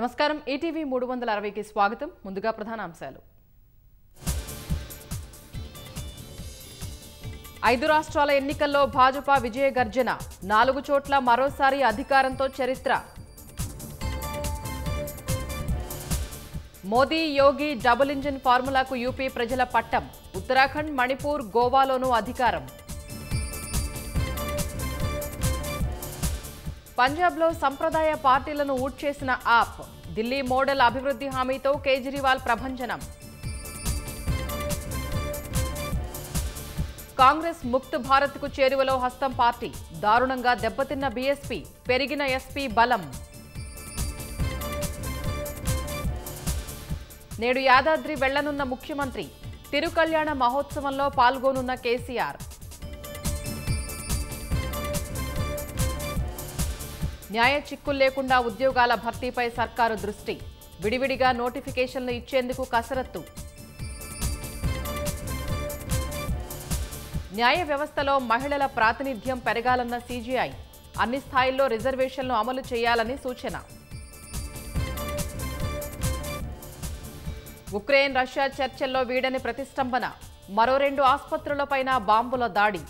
నమస్కారం. ఏటీవీ మూడు వందల అరవైకి స్వాగతం. ముందుగా ప్రధాన అంశాలు ఐదు రాష్ట్రాల ఎన్నికల్లో భాజపా విజయ గర్జన. నాలుగు చోట్ల మరోసారి అధికారంతో చరిత్ర. మోదీ యోగి డబుల్ ఇంజిన్ ఫార్ములాకు యూపీ ప్రజల పట్టం. ఉత్తరాఖండ్ మణిపూర్ గోవాలోనూ అధికారం. పంజాబ్లో సంప్రదాయ పార్టీలను ఊడ్చేసిన ఆప్ ఢిల్లీ మోడల్ అభివృద్ధి హామీతో కేజ్రీవాల్ ప్రభంజనం. కాంగ్రెస్ ముక్త్ భారత్కు చేరువలో హస్తం పార్టీ. దారుణంగా దెబ్బతిన్న బీఎస్పీ పెరిగిన ఎస్పీ బలం. నేడు యాదాద్రి వెళ్ళనున్న ముఖ్యమంత్రి. తిరుకల్యాణ మహోత్సవంలో పాల్గొనున్న కేసీఆర్. న్యాయ చిక్కులు లేకుండా ఉద్యోగాల భర్తీపై సర్కారు దృష్టి. విడివిడిగా నోటిఫికేషన్లు ఇచ్చేందుకు కసరత్తు. న్యాయ వ్యవస్థలో మహిళల ప్రాతినిధ్యం పెరగాలన్న సీజీఐ. అన్ని స్థాయిల్లో రిజర్వేషన్లు అమలు చేయాలని సూచన. ఉక్రెయిన్ రష్యా చర్చల్లో వీడని ప్రతిష్టంభన. మరో రెండు ఆసుపత్రులపైన బాంబుల దాడి.